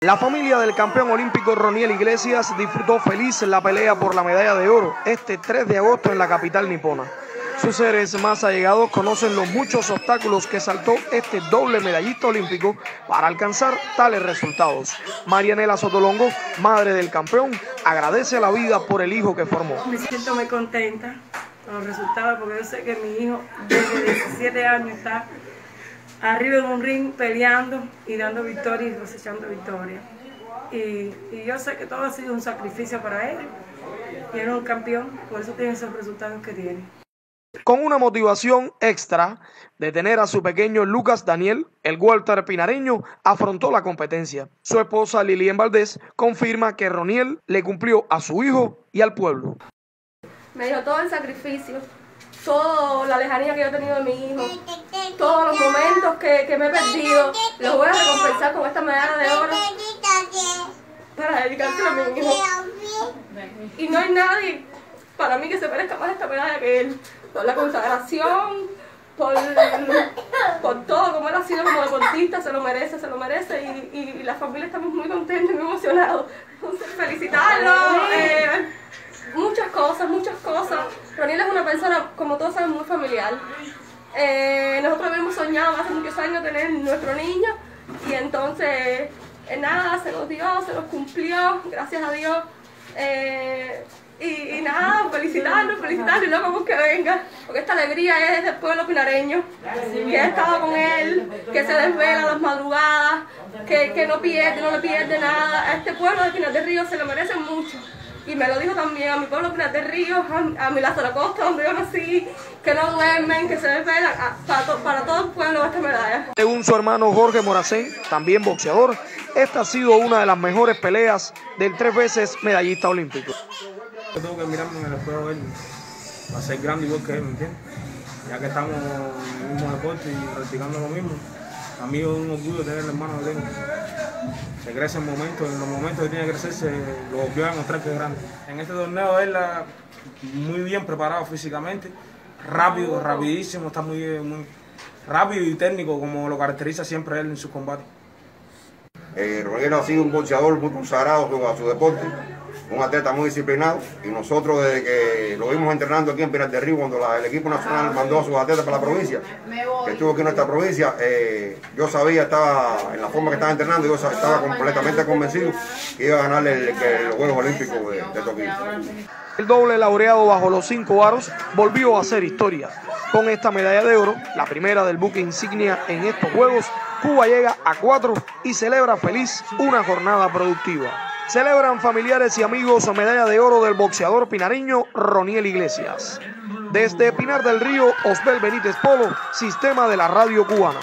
La familia del campeón olímpico Roniel Iglesias disfrutó feliz la pelea por la medalla de oro este 3 de agosto en la capital nipona. Sus seres más allegados conocen los muchos obstáculos que saltó este doble medallista olímpico para alcanzar tales resultados. Marianela Sotolongo, madre del campeón, agradece a la vida por el hijo que formó. Me siento muy contenta con los resultados porque yo sé que mi hijo desde 17 años está arriba de un ring peleando y dando victoria y cosechando victoria. Y, y, yo sé que todo ha sido un sacrificio para él. Y era un campeón, por eso tiene esos resultados que tiene. Con una motivación extra de tener a su pequeño Lucas Daniel, el Walter Pinareño afrontó la competencia. Su esposa Lilian Valdés confirma que Roniel le cumplió a su hijo y al pueblo. Me dio todo el sacrificio, toda la lejanía que yo he tenido de mi hijo, todos los que, que me he perdido, los voy a recompensar con esta medalla de oro para dedicárselo a mi hijo. Y no hay nadie para mí que se parezca más esta medalla que él, por la consagración, por, por todo, como él ha sido como deportista, se lo merece, se lo merece y, y, la familia estamos muy contentos y muy emocionados. Entonces, felicitarlo. Eh, muchas cosas, muchas cosas. Roniel es una persona, como todos saben, muy familiar. Eh, nosotros habíamos soñado hace muchos años tener nuestro niño y entonces eh, nada, se nos dio, se nos cumplió, gracias a Dios. Eh, y, y, nada, felicitarlo, felicitarlo y no como que venga, porque esta alegría es del pueblo pinareño, que ha estado con él, que se desvela las madrugadas, que, que no pierde, no le pierde nada. A este pueblo de Pinar del Río se lo merece mucho y me lo dijo también a mi pueblo Pinar del Río, a, a mi Lázaro Costa, donde yo nací, que no duermen, que se desvelan, para, to, para todo el pueblo esta medalla. Según su hermano Jorge Moracén, también boxeador, esta ha sido una de las mejores peleas del tres veces medallista olímpico. Yo tengo que mirarme en el espejo él, a ser grande igual que él, ¿me entiendes? Ya que estamos en el mismo deporte y practicando lo mismo, a mí es un orgullo tener el hermano que tengo. Se crece en momentos, en los momentos que tiene que crecerse, lo volvió a demostrar que es grande. En este torneo él muy bien preparado físicamente, rápido, rapidísimo, está muy, muy rápido y técnico como lo caracteriza siempre él en sus combates. Eh, ha sido un boxeador muy consagrado a su deporte, un atleta muy disciplinado y nosotros desde que lo vimos entrenando aquí en Pinar del Río cuando la, el equipo nacional mandó a sus atletas para la provincia, que estuvo aquí en nuestra provincia, eh, yo sabía, estaba en la forma que estaba entrenando, yo estaba completamente convencido que iba a ganar el, el, los Juegos Olímpicos de, de Tokio. El doble laureado bajo los cinco aros volvió a hacer historia. Con esta medalla de oro, la primera del buque insignia en estos Juegos, Cuba llega a cuatro y celebra feliz una jornada productiva. Celebran familiares y amigos medalla de oro del boxeador pinareño Roniel Iglesias. Desde Pinar del Río, Osbel Benítez Polo, Sistema de la Radio Cubana.